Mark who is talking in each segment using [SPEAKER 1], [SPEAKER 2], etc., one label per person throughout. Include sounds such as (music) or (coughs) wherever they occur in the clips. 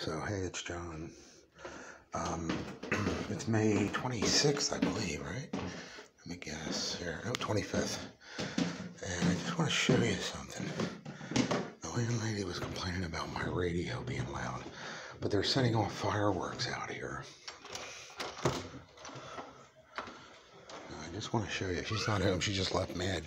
[SPEAKER 1] So, hey, it's John. Um, (clears throat) it's May 26th, I believe, right? Let me guess. Here, no, 25th. And I just want to show you something. The landlady was complaining about my radio being loud, but they're setting off fireworks out here. I just want to show you. She's not home. She just left mad.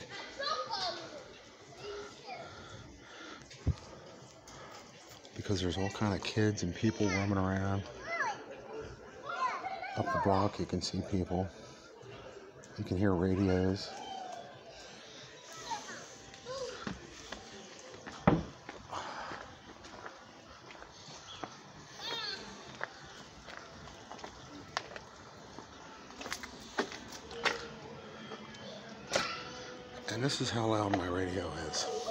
[SPEAKER 1] Because there's all kind of kids and people roaming around. Up the block, you can see people. You can hear radios. And this is how loud my radio is.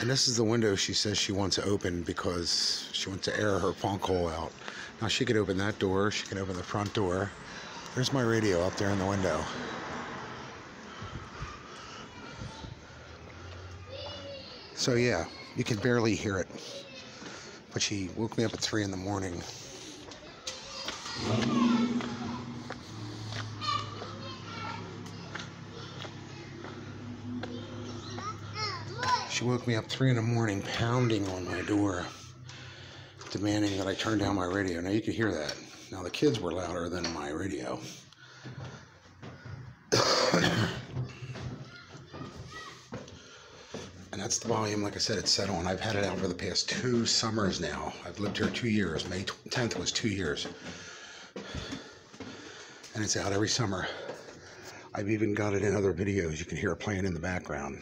[SPEAKER 1] And this is the window she says she wants to open because she wants to air her funk hole out. Now she could open that door, she can open the front door. There's my radio up there in the window. So yeah, you can barely hear it. But she woke me up at three in the morning. She woke me up three in the morning, pounding on my door, demanding that I turn down my radio. Now you could hear that. Now the kids were louder than my radio. (coughs) and that's the volume, like I said, it's set on. I've had it out for the past two summers now. I've lived here two years. May 10th was two years. And it's out every summer. I've even got it in other videos. You can hear it playing in the background.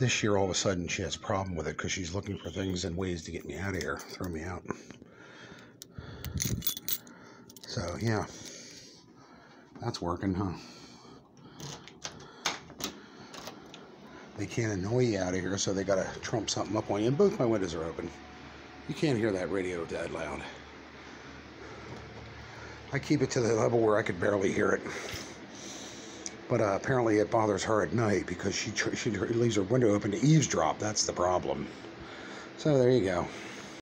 [SPEAKER 1] This year, all of a sudden, she has a problem with it because she's looking for things and ways to get me out of here, throw me out. So, yeah. That's working, huh? They can't annoy you out of here, so they gotta trump something up on you. And both my windows are open. You can't hear that radio that loud. I keep it to the level where I could barely hear it. But uh, apparently it bothers her at night because she, she leaves her window open to eavesdrop. That's the problem. So there you go.